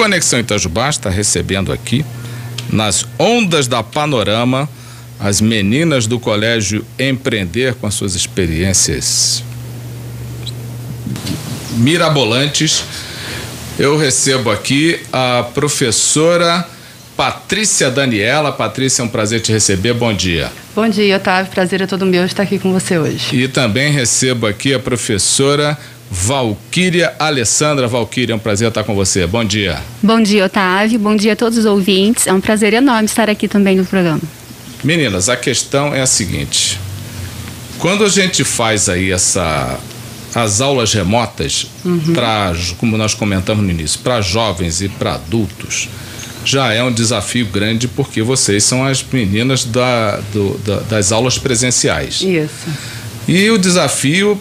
Conexão Itajubá está recebendo aqui, nas ondas da Panorama, as meninas do Colégio Empreender com as suas experiências mirabolantes. Eu recebo aqui a professora Patrícia Daniela. Patrícia, é um prazer te receber. Bom dia. Bom dia, Otávio. Prazer é todo meu estar aqui com você hoje. E também recebo aqui a professora Valquíria Alessandra. Valquíria, é um prazer estar com você. Bom dia. Bom dia, Otávio. Bom dia a todos os ouvintes. É um prazer enorme estar aqui também no programa. Meninas, a questão é a seguinte: quando a gente faz aí essa as aulas remotas uhum. para, como nós comentamos no início, para jovens e para adultos, já é um desafio grande porque vocês são as meninas da, do, da, das aulas presenciais. Isso. E o desafio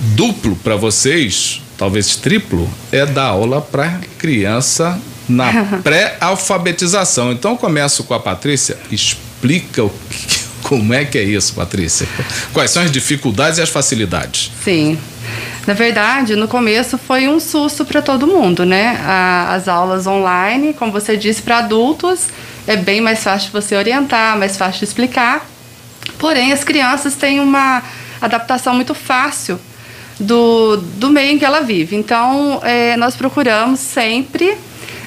duplo para vocês, talvez triplo, é dar aula para criança na pré-alfabetização. Então começo com a Patrícia, explica o que, como é que é isso, Patrícia? Quais são as dificuldades e as facilidades? Sim. Na verdade, no começo foi um susto para todo mundo, né? as aulas online, como você disse, para adultos é bem mais fácil você orientar, mais fácil explicar. Porém, as crianças têm uma adaptação muito fácil do, do meio em que ela vive. Então, é, nós procuramos sempre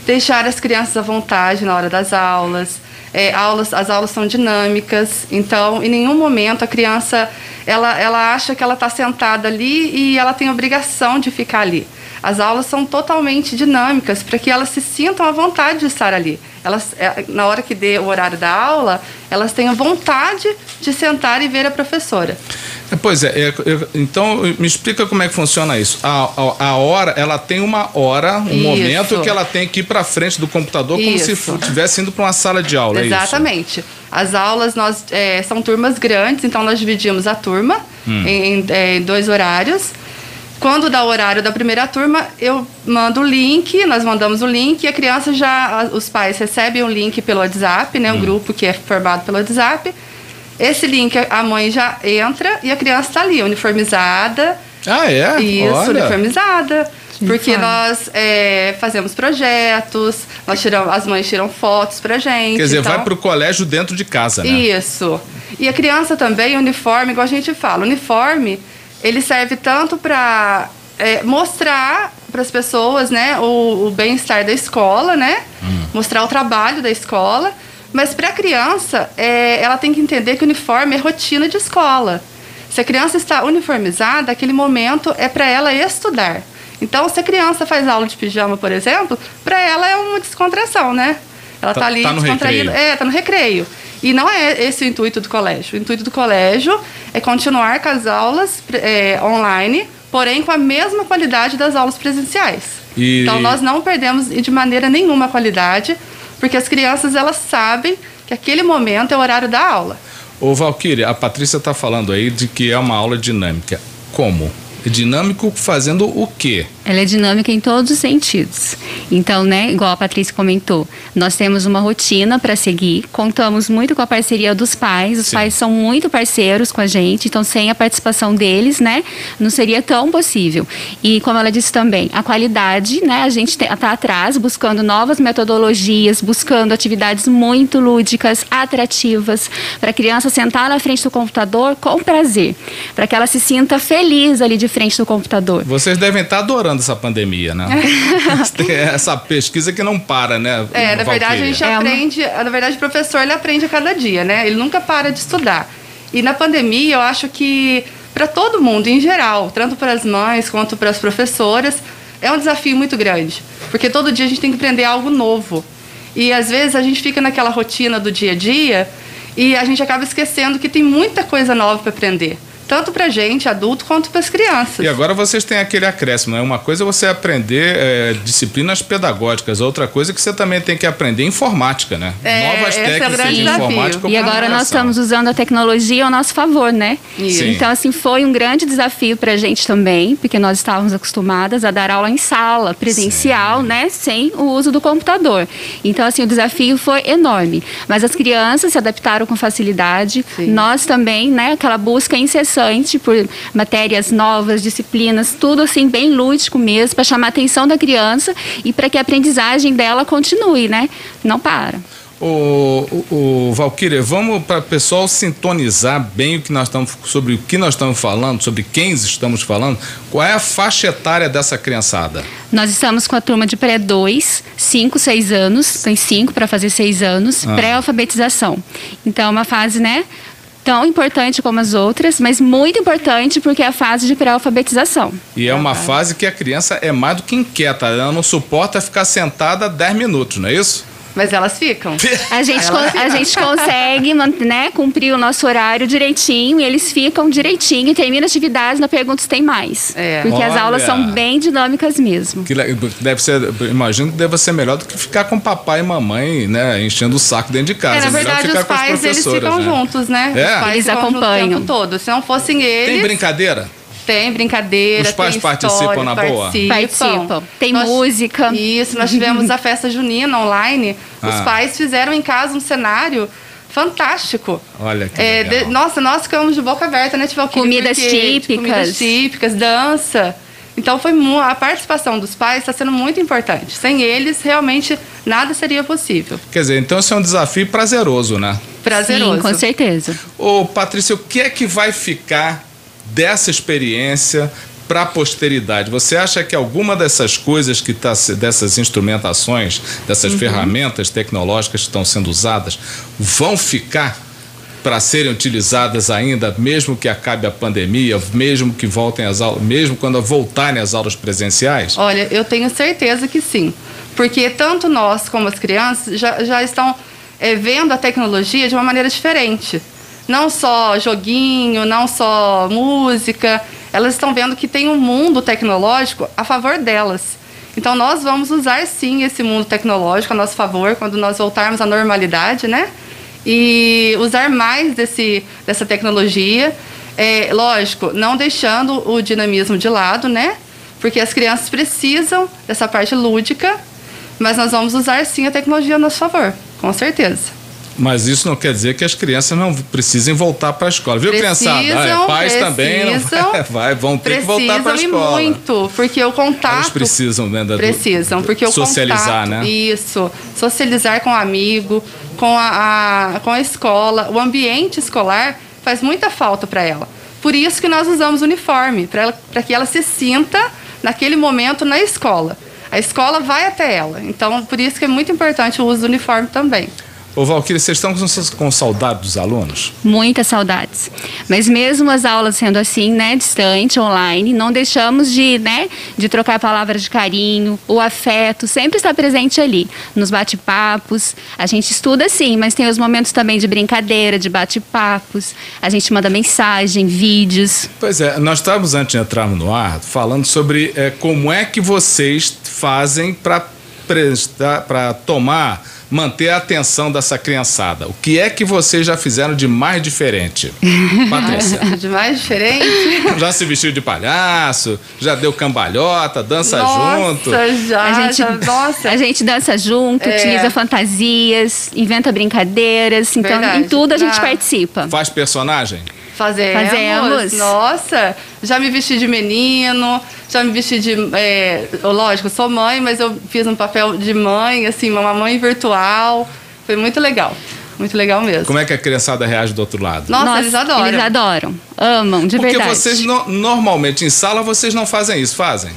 deixar as crianças à vontade na hora das aulas. É, aulas, as aulas são dinâmicas, então em nenhum momento a criança ela, ela acha que ela está sentada ali e ela tem obrigação de ficar ali. As aulas são totalmente dinâmicas para que elas se sintam à vontade de estar ali. Elas, é, na hora que dê o horário da aula, elas tenham vontade de sentar e ver a professora. É, pois é, é, então me explica como é que funciona isso. A, a, a hora, ela tem uma hora, um isso. momento que ela tem que ir para frente do computador como isso. se estivesse indo para uma sala de aula. É Exatamente. As aulas nós é, são turmas grandes, então nós dividimos a turma hum. em, em dois horários. Quando dá o horário da primeira turma, eu mando o link, nós mandamos o link e a criança já, os pais recebem o link pelo WhatsApp, né, um hum. grupo que é formado pelo WhatsApp. Esse link a mãe já entra e a criança está ali, uniformizada. Ah, é? Isso, Olha. uniformizada. porque nós é, fazemos projetos, nós tiramos, as mães tiram fotos pra gente. Quer dizer, então... vai pro colégio dentro de casa, né? Isso. E a criança também, uniforme, igual a gente fala, uniforme ele serve tanto para é, mostrar para as pessoas né, o, o bem-estar da escola, né? Hum. Mostrar o trabalho da escola. Mas para a criança, é, ela tem que entender que o uniforme é rotina de escola. Se a criança está uniformizada, aquele momento é para ela estudar. Então, se a criança faz aula de pijama, por exemplo, para ela é uma descontração, né? Ela está tá ali tá descontraída. É, está no recreio. E não é esse o intuito do colégio. O intuito do colégio é continuar com as aulas é, online, porém com a mesma qualidade das aulas presenciais. E... Então nós não perdemos de maneira nenhuma a qualidade, porque as crianças elas sabem que aquele momento é o horário da aula. Ô Valquíria, a Patrícia está falando aí de que é uma aula dinâmica. Como? Dinâmico fazendo o quê? Ela é dinâmica em todos os sentidos. Então, né, igual a Patrícia comentou, nós temos uma rotina para seguir, contamos muito com a parceria dos pais, os Sim. pais são muito parceiros com a gente, então sem a participação deles, né, não seria tão possível. E como ela disse também, a qualidade, né, a gente está atrás buscando novas metodologias, buscando atividades muito lúdicas, atrativas, para a criança sentar na frente do computador com prazer, para que ela se sinta feliz ali de frente do computador. Vocês devem estar adorando essa pandemia, né? essa pesquisa que não para, né? É, na verdade a gente é aprende, uma... na verdade o professor ele aprende a cada dia, né? Ele nunca para de estudar. E na pandemia eu acho que para todo mundo em geral, tanto para as mães quanto para as professoras, é um desafio muito grande, porque todo dia a gente tem que aprender algo novo. E às vezes a gente fica naquela rotina do dia a dia e a gente acaba esquecendo que tem muita coisa nova para aprender tanto para gente, adulto, quanto para as crianças. E agora vocês têm aquele acréscimo, né? Uma coisa é você aprender é, disciplinas pedagógicas, outra coisa é que você também tem que aprender informática, né? É, Novas é técnicas é de informática. E agora nós estamos usando a tecnologia ao nosso favor, né? Isso. Então, assim, foi um grande desafio para a gente também, porque nós estávamos acostumadas a dar aula em sala, presencial, Sim. né? Sem o uso do computador. Então, assim, o desafio foi enorme. Mas as crianças se adaptaram com facilidade. Sim. Nós também, né? Aquela busca incessante interessante por matérias novas, disciplinas, tudo assim bem lúdico mesmo para chamar a atenção da criança e para que a aprendizagem dela continue, né? Não para. O, o, o Valquíria, vamos para o pessoal sintonizar bem o que nós estamos sobre o que nós estamos falando, sobre quem estamos falando. Qual é a faixa etária dessa criançada? Nós estamos com a turma de pré-2, 5, 6 anos, tem 5 para fazer 6 anos, ah. pré-alfabetização. Então é uma fase, né? Tão importante como as outras, mas muito importante porque é a fase de pré-alfabetização. E é uma fase que a criança é mais do que inquieta, ela não suporta ficar sentada 10 minutos, não é isso? Mas elas ficam. A gente, a gente consegue né, cumprir o nosso horário direitinho e eles ficam direitinho e termina atividades na pergunta se tem mais. É. Porque Olha. as aulas são bem dinâmicas mesmo. Que deve ser, imagino que deve ser melhor do que ficar com papai e mamãe, né, enchendo o saco dentro de casa. É, na verdade, os pais eles ficam né? juntos, né? É? Os pais eles acompanham o tempo todo. Se não fossem eles. Tem brincadeira? Tem brincadeira. Os pais tem participam história, na boa? Participam. Tem nós, música. Isso, nós tivemos a festa junina online. Ah. Os pais fizeram em casa um cenário fantástico. Olha que é, de, Nossa, nós ficamos de boca aberta, né? Tipo, comidas porque, típicas. Comidas típicas, dança. Então foi a participação dos pais está sendo muito importante. Sem eles, realmente nada seria possível. Quer dizer, então esse é um desafio prazeroso, né? Prazeroso. Sim, com certeza. Ô, Patrícia, o que é que vai ficar dessa experiência para a posteridade. Você acha que alguma dessas coisas que está dessas instrumentações, dessas uhum. ferramentas tecnológicas que estão sendo usadas, vão ficar para serem utilizadas ainda, mesmo que acabe a pandemia, mesmo que voltem as aulas, mesmo quando voltarem as aulas presenciais? Olha, eu tenho certeza que sim, porque tanto nós como as crianças já, já estão é, vendo a tecnologia de uma maneira diferente não só joguinho, não só música, elas estão vendo que tem um mundo tecnológico a favor delas. Então nós vamos usar sim esse mundo tecnológico a nosso favor quando nós voltarmos à normalidade, né? E usar mais desse, dessa tecnologia. É, lógico, não deixando o dinamismo de lado, né? Porque as crianças precisam dessa parte lúdica, mas nós vamos usar sim a tecnologia a nosso favor, com certeza. Mas isso não quer dizer que as crianças não precisem voltar para a escola. Viu, precisam, criançada? Ah, pais precisam, também não vai, vai, vão ter que voltar para a escola. muito, porque o contato... Eles precisam, né? Da, precisam, porque o socializar, contato, né? Isso, socializar com o amigo, com a, a, com a escola. O ambiente escolar faz muita falta para ela. Por isso que nós usamos uniforme, para que ela se sinta naquele momento na escola. A escola vai até ela. Então, por isso que é muito importante o uso do uniforme também. Ô Valquíria, vocês estão com, saudade dos alunos? Muitas saudades. Mas mesmo as aulas sendo assim, né, distante, online, não deixamos de, né, de trocar palavras de carinho, o afeto sempre está presente ali, nos bate-papos. A gente estuda sim, mas tem os momentos também de brincadeira, de bate-papos. A gente manda mensagem, vídeos. Pois é, nós estávamos antes de entrarmos no ar falando sobre é, como é que vocês fazem para para tomar manter a atenção dessa criançada? O que é que vocês já fizeram de mais diferente? Patrícia. de mais diferente? Já se vestiu de palhaço? Já deu cambalhota? Dança nossa, junto? Já, a gente, já, nossa. A gente dança junto, é. utiliza fantasias, inventa brincadeiras. Então, Verdade. em tudo a gente ah. participa. Faz personagem? Fazemos. Fazemos. Nossa, já me vesti de menino, já me vesti de. É, lógico, sou mãe, mas eu fiz um papel de mãe, assim, uma mãe virtual. Foi muito legal. Muito legal mesmo. Como é que a criançada reage do outro lado? Nossa, Nossa eles adoram. Eles adoram. Amam, de Porque verdade. Porque vocês, no, normalmente, em sala, vocês não fazem isso, fazem?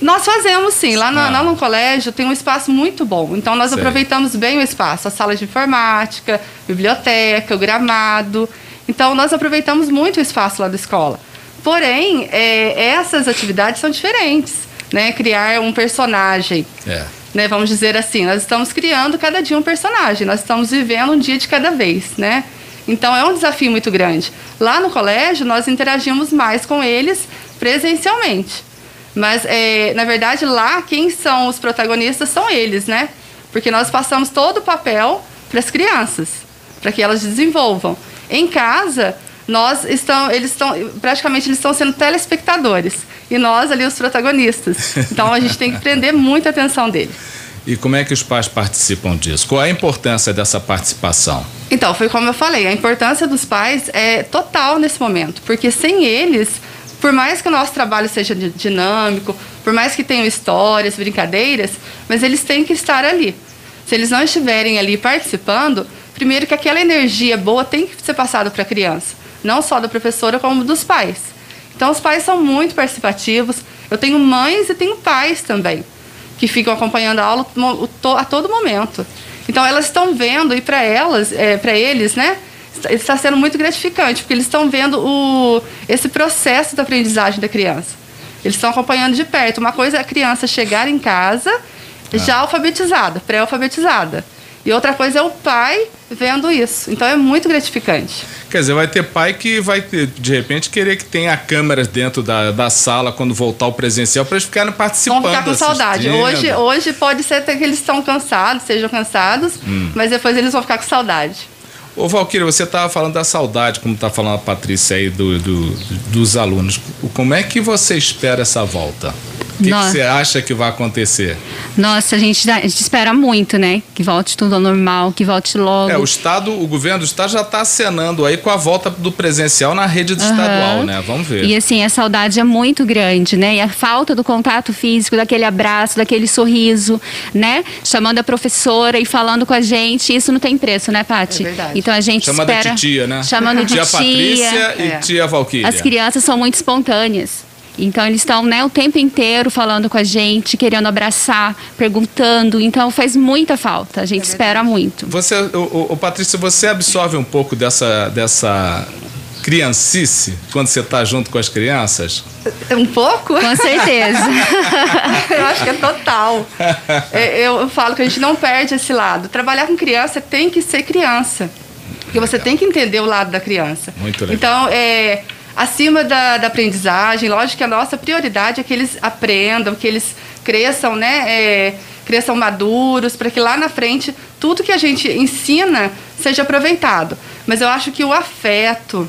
Nós fazemos sim. Lá no, ah. lá no colégio tem um espaço muito bom. Então nós Sei. aproveitamos bem o espaço. A sala de informática, biblioteca, o gramado. Então, nós aproveitamos muito o espaço lá da escola. Porém, é, essas atividades são diferentes. Né? Criar um personagem. É. Né? Vamos dizer assim, nós estamos criando cada dia um personagem. Nós estamos vivendo um dia de cada vez. Né? Então, é um desafio muito grande. Lá no colégio, nós interagimos mais com eles presencialmente. Mas, é, na verdade, lá, quem são os protagonistas são eles, né? Porque nós passamos todo o papel para as crianças, para que elas desenvolvam. Em casa, nós estão, eles estão, praticamente eles estão sendo telespectadores e nós ali os protagonistas. Então a gente tem que prender muita atenção dele. E como é que os pais participam disso? Qual é a importância dessa participação? Então, foi como eu falei, a importância dos pais é total nesse momento, porque sem eles, por mais que o nosso trabalho seja dinâmico, por mais que tenham histórias, brincadeiras, mas eles têm que estar ali. Se eles não estiverem ali participando, primeiro que aquela energia boa tem que ser passada para a criança, não só da professora, como dos pais. Então, os pais são muito participativos. Eu tenho mães e tenho pais também, que ficam acompanhando a aula a todo momento. Então elas estão vendo e para elas, é, para eles, né, está sendo muito gratificante porque eles estão vendo o, esse processo da aprendizagem da criança. Eles estão acompanhando de perto. Uma coisa é a criança chegar em casa ah. já alfabetizada, pré-alfabetizada. E outra coisa é o pai vendo isso. Então é muito gratificante. Quer dizer, vai ter pai que vai de repente querer que tenha câmeras dentro da, da sala quando voltar o presencial para eles ficarem participando. Vão ficar com saudade. Hoje, hoje pode ser até que eles estão cansados, sejam cansados, hum. mas depois eles vão ficar com saudade. Ô Valquíria, você estava falando da saudade, como está falando a Patrícia aí do, do, dos alunos. Como é que você espera essa volta? O que, você acha que vai acontecer? Nossa, a gente, a gente, espera muito, né? Que volte tudo ao normal, que volte logo. É, o Estado, o governo do Estado já está acenando aí com a volta do presencial na rede uhum. estadual, né? Vamos ver. E assim, a saudade é muito grande, né? E a falta do contato físico, daquele abraço, daquele sorriso, né? Chamando a professora e falando com a gente, isso não tem preço, né, Paty? É verdade. Então a gente Chama espera... de tia, né? Chamando de tia. Tia Patrícia e é. tia Valquíria. As crianças são muito espontâneas. Então eles estão né, o tempo inteiro falando com a gente, querendo abraçar, perguntando. Então faz muita falta. A gente é espera muito. Você, o, o, Patrícia, você absorve um pouco dessa, dessa criancice quando você está junto com as crianças? Um pouco? Com certeza. eu acho que é total. É, eu falo que a gente não perde esse lado. Trabalhar com criança tem que ser criança. Porque você tem que entender o lado da criança. Muito legal. Então, é acima da, da aprendizagem. Lógico que a nossa prioridade é que eles aprendam, que eles cresçam, né? É, cresçam maduros, para que lá na frente tudo que a gente ensina seja aproveitado. Mas eu acho que o afeto,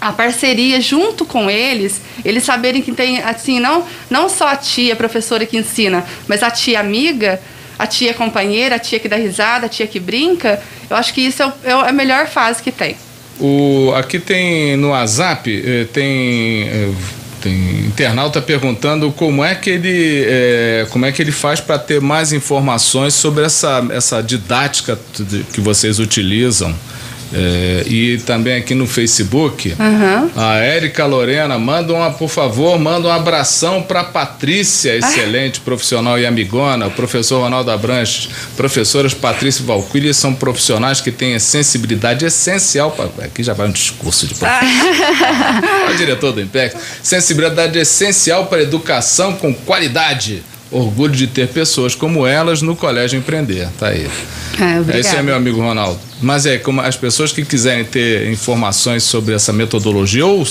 a parceria junto com eles, eles saberem que tem, assim, não, não só a tia professora que ensina, mas a tia amiga, a tia companheira, a tia que dá risada, a tia que brinca, eu acho que isso é, é a melhor fase que tem. O, aqui tem no WhatsApp, eh, tem, eh, tem internauta perguntando como é que ele, eh, como é que ele faz para ter mais informações sobre essa, essa didática que vocês utilizam. É, e também aqui no Facebook, uhum. a Érica Lorena, manda uma, por favor, manda um abração para Patrícia, excelente profissional e amigona, o professor Ronaldo Abranches, professoras Patrícia e Valquíria são profissionais que têm sensibilidade essencial para. Aqui já vai um discurso de o diretor do IMPEC. Sensibilidade essencial para educação com qualidade orgulho de ter pessoas como elas no Colégio Empreender. Tá aí. É, Esse é meu amigo Ronaldo. Mas é como as pessoas que quiserem ter informações sobre essa metodologia ou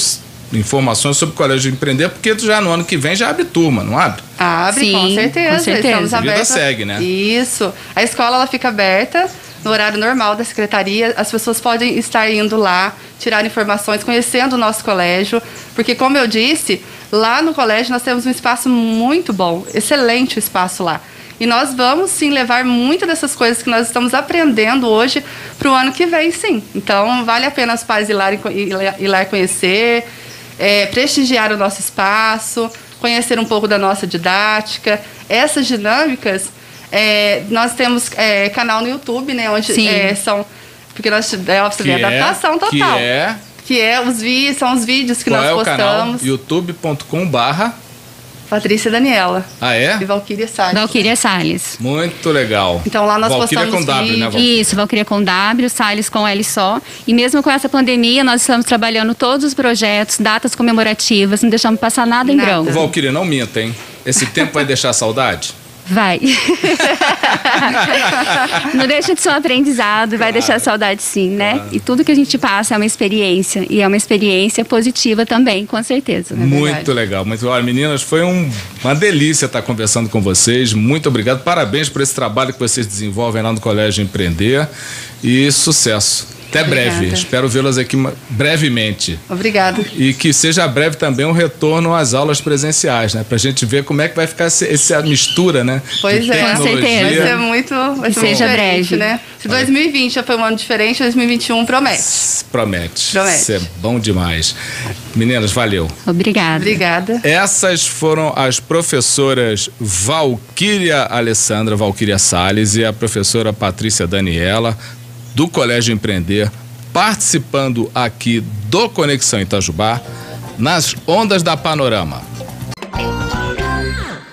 informações sobre o Colégio Empreender, porque já no ano que vem já abre turma, não abre? Abre, Sim, com certeza. Com certeza. Estamos a vida segue, né? Isso. A escola ela fica aberta no horário normal da secretaria. As pessoas podem estar indo lá, tirar informações, conhecendo o nosso colégio, porque como eu disse, Lá no colégio nós temos um espaço muito bom, excelente o espaço lá. E nós vamos sim levar muitas dessas coisas que nós estamos aprendendo hoje para o ano que vem, sim. Então vale a pena os pais ir lá, ir lá conhecer, é, prestigiar o nosso espaço, conhecer um pouco da nossa didática. Essas dinâmicas, é, nós temos é, canal no YouTube, né? Onde é, são. Porque nós é, você vê adaptação total. Que é que é os vídeos, são os vídeos que Qual nós é postamos. youtube.com barra Patrícia Daniela. Ah, é? E Valquíria Salles. Valquíria Salles. Muito legal. Então lá nós Valquíria postamos com W, né? Valquíria? Isso, Valquíria com W, Salles com L só. E mesmo com essa pandemia, nós estamos trabalhando todos os projetos, datas comemorativas, não deixamos passar nada, nada. em branco. Valquíria, não minta, hein? Esse tempo vai deixar saudade? Vai. não deixa de ser um aprendizado, claro. vai deixar saudade sim, né? Claro. E tudo que a gente passa é uma experiência. E é uma experiência positiva também, com certeza. Muito verdade. legal. Muito olha, meninas, foi um, uma delícia estar conversando com vocês. Muito obrigado. Parabéns por esse trabalho que vocês desenvolvem lá no Colégio Empreender. E sucesso. Até breve. Obrigada. Espero vê-las aqui brevemente. Obrigada. E que seja breve também o retorno às aulas presenciais, né? Pra gente ver como é que vai ficar esse- essa mistura, né? Pois de é. Com Vai certeza. ser muito, vai ser seja breve. né? Se 2020 já foi um ano diferente, 2021 promete. Promete. Promete. Isso é bom demais. Meninas, valeu. Obrigada. Obrigada. Essas foram as professoras Valquíria Alessandra, Valquíria Salles e a professora Patrícia Daniela, do Colégio Empreender, participando aqui do Conexão Itajubá, nas ondas da Panorama.